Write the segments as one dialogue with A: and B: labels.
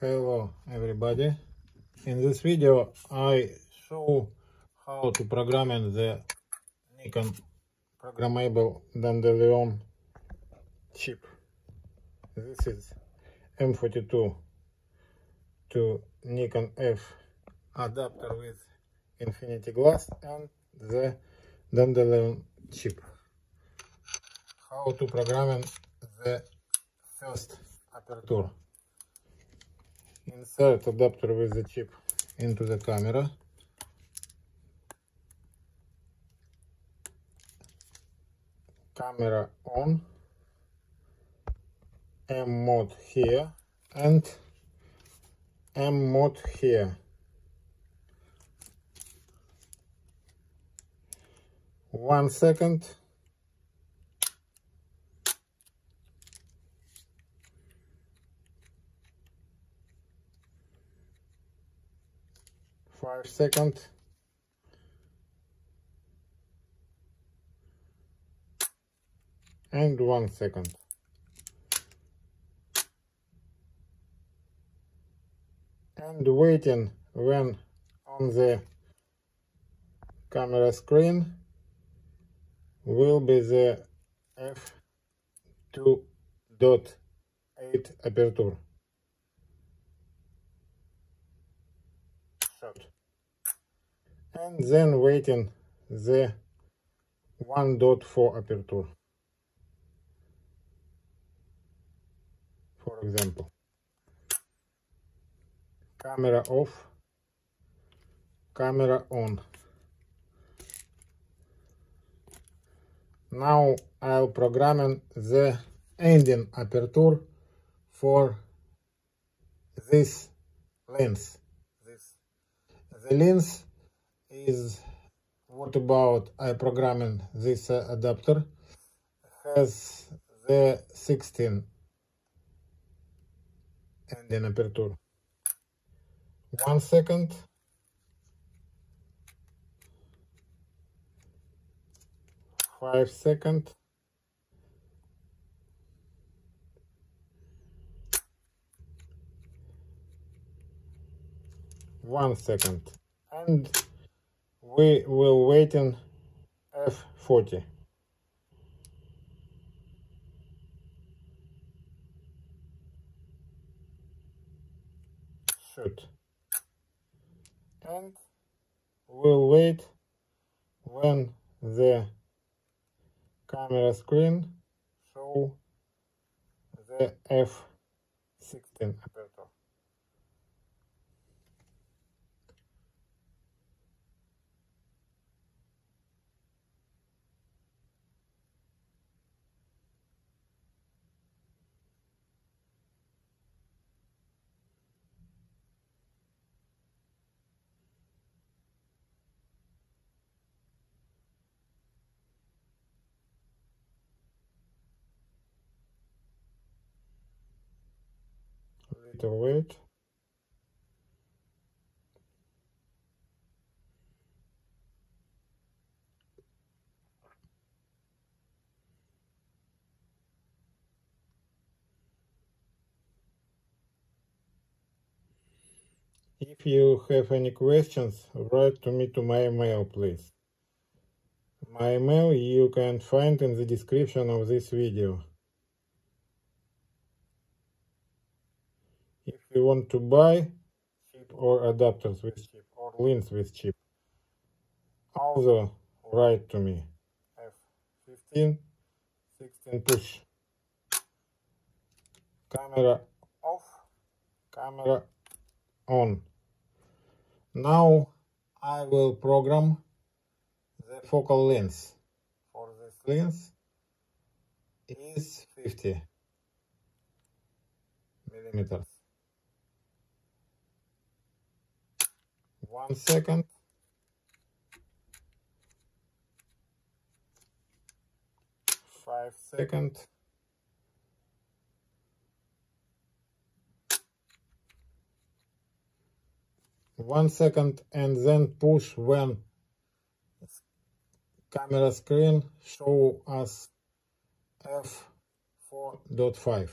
A: Hello everybody. In this video I show how to program the Nikon programmable Dandelion chip. This is M42 to Nikon F adapter with infinity glass and the Dandelion chip. How to program the first aperture insert adapter with the chip into the camera. Camera on. M mode here and M mode here. One second five seconds and one second. And waiting when on the camera screen will be the f2.8 aperture and then waiting the one 1.4 aperture. For example camera off camera on. Now I'll program the ending aperture for this lens. This the lens is what about I programming this uh, adapter? Has the 16 ending aperture. One second. Five second. One second. And we will wait in F40 shoot and we'll wait when the camera screen show the F16 aperture. If you have any questions, write to me to my email, please. My email you can find in the description of this video. You want to buy chip or adapters with chip or lens with chip, also write to me. F15, 16 push. Camera off, camera on. Now I will program the focal length for this lens is 50 millimeters. One second. Five seconds. one second and then push when camera screen show us f4.5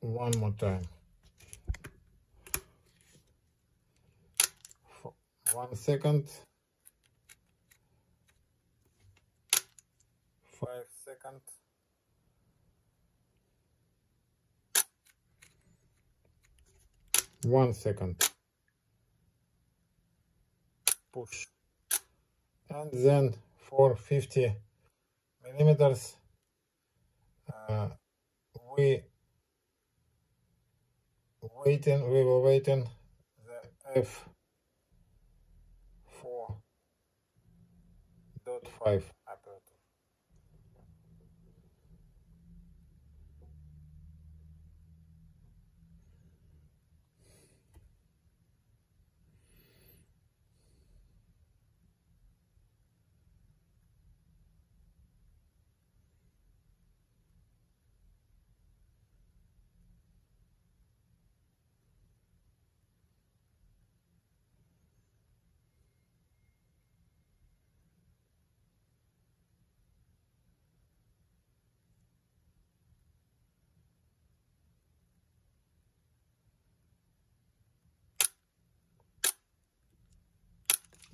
A: one more time. One second. Five seconds. One second. Push. And then for 50 millimeters, uh, we waiting, we were waiting the f4.5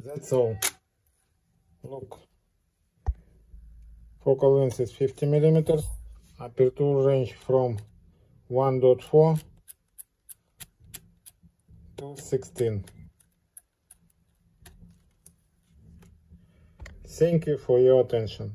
A: That's all. Look. Focal length is 50 millimeters. Aperture range from 1.4 to 16. Thank you for your attention.